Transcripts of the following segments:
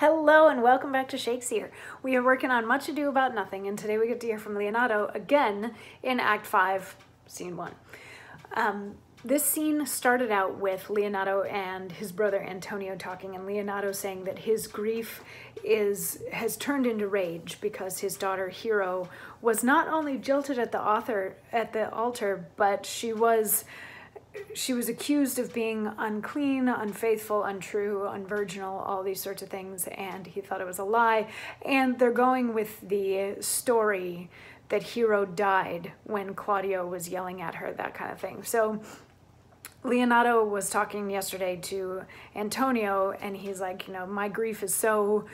Hello and welcome back to Shakesyear. We are working on Much Ado About Nothing and today we get to hear from Leonato again in Act 5, Scene 1. Um, this scene started out with Leonato and his brother Antonio talking and Leonato saying that his grief is has turned into rage because his daughter Hero was not only jilted at the author at the altar but she was she was accused of being unclean, unfaithful, untrue, unvirginal, all these sorts of things, and he thought it was a lie. And they're going with the story that Hero died when Claudio was yelling at her, that kind of thing. So Leonato was talking yesterday to Antonio, and he's like, you know, my grief is so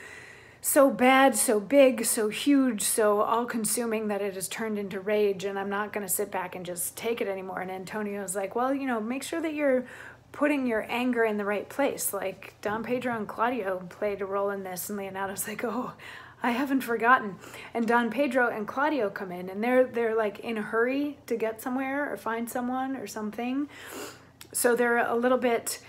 so bad, so big, so huge, so all consuming that it has turned into rage and I'm not going to sit back and just take it anymore. And Antonio's like, well, you know, make sure that you're putting your anger in the right place. Like Don Pedro and Claudio played a role in this and Leonato's like, oh, I haven't forgotten. And Don Pedro and Claudio come in and they're they're like in a hurry to get somewhere or find someone or something. So they're a little bit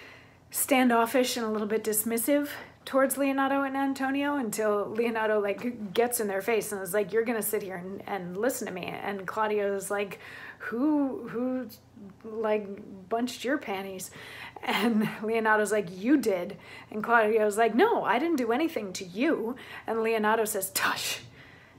standoffish and a little bit dismissive towards Leonato and Antonio until Leonato like gets in their face and is like, "You're gonna sit here and, and listen to me." And Claudio's like, "Who who like bunched your panties?" And Leonato's like, "You did." And Claudio's like, "No, I didn't do anything to you." And Leonato says, "Tush,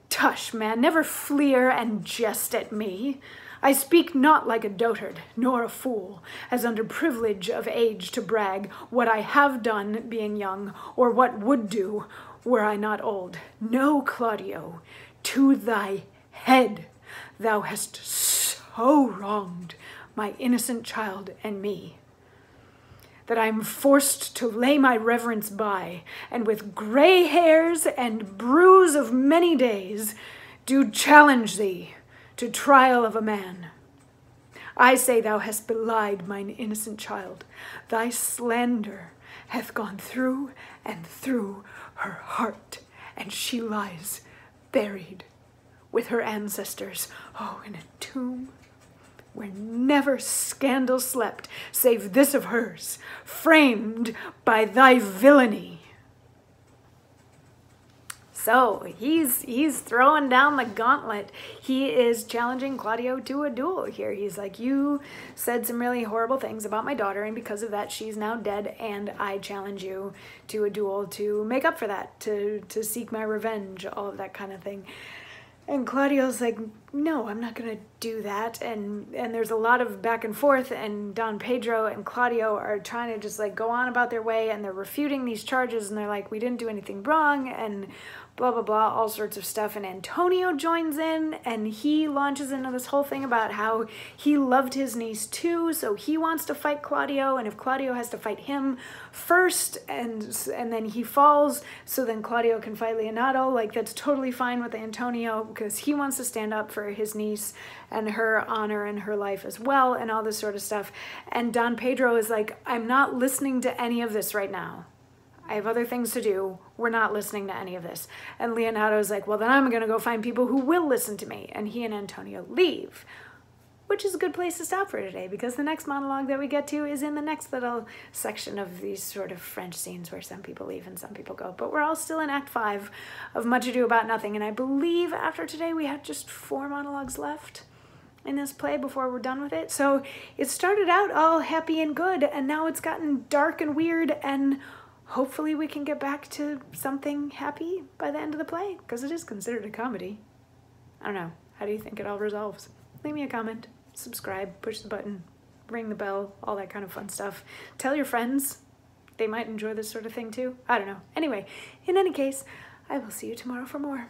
tush, man, never fleer and jest at me." I speak not like a dotard, nor a fool, as under privilege of age to brag what I have done being young, or what would do were I not old. No, Claudio, to thy head thou hast so wronged my innocent child and me that I am forced to lay my reverence by, and with gray hairs and bruise of many days do challenge thee to trial of a man. I say thou hast belied mine innocent child. Thy slander hath gone through and through her heart, and she lies buried with her ancestors, oh, in a tomb where never scandal slept, save this of hers, framed by thy villainy. So he's he's throwing down the gauntlet. He is challenging Claudio to a duel here. He's like, you said some really horrible things about my daughter, and because of that, she's now dead. And I challenge you to a duel to make up for that, to to seek my revenge, all of that kind of thing. And Claudio's like, no, I'm not gonna do that. And and there's a lot of back and forth, and Don Pedro and Claudio are trying to just like go on about their way, and they're refuting these charges, and they're like, we didn't do anything wrong, and blah, blah, blah, all sorts of stuff. And Antonio joins in and he launches into this whole thing about how he loved his niece too. So he wants to fight Claudio. And if Claudio has to fight him first and, and then he falls, so then Claudio can fight Leonato, like that's totally fine with Antonio because he wants to stand up for his niece and her honor and her life as well and all this sort of stuff. And Don Pedro is like, I'm not listening to any of this right now. I have other things to do. We're not listening to any of this. And Leonato's like, well, then I'm going to go find people who will listen to me. And he and Antonio leave, which is a good place to stop for today because the next monologue that we get to is in the next little section of these sort of French scenes where some people leave and some people go. But we're all still in Act 5 of Much Ado About Nothing. And I believe after today we have just four monologues left in this play before we're done with it. So it started out all happy and good, and now it's gotten dark and weird and hopefully we can get back to something happy by the end of the play because it is considered a comedy. I don't know. How do you think it all resolves? Leave me a comment, subscribe, push the button, ring the bell, all that kind of fun stuff. Tell your friends. They might enjoy this sort of thing too. I don't know. Anyway, in any case, I will see you tomorrow for more.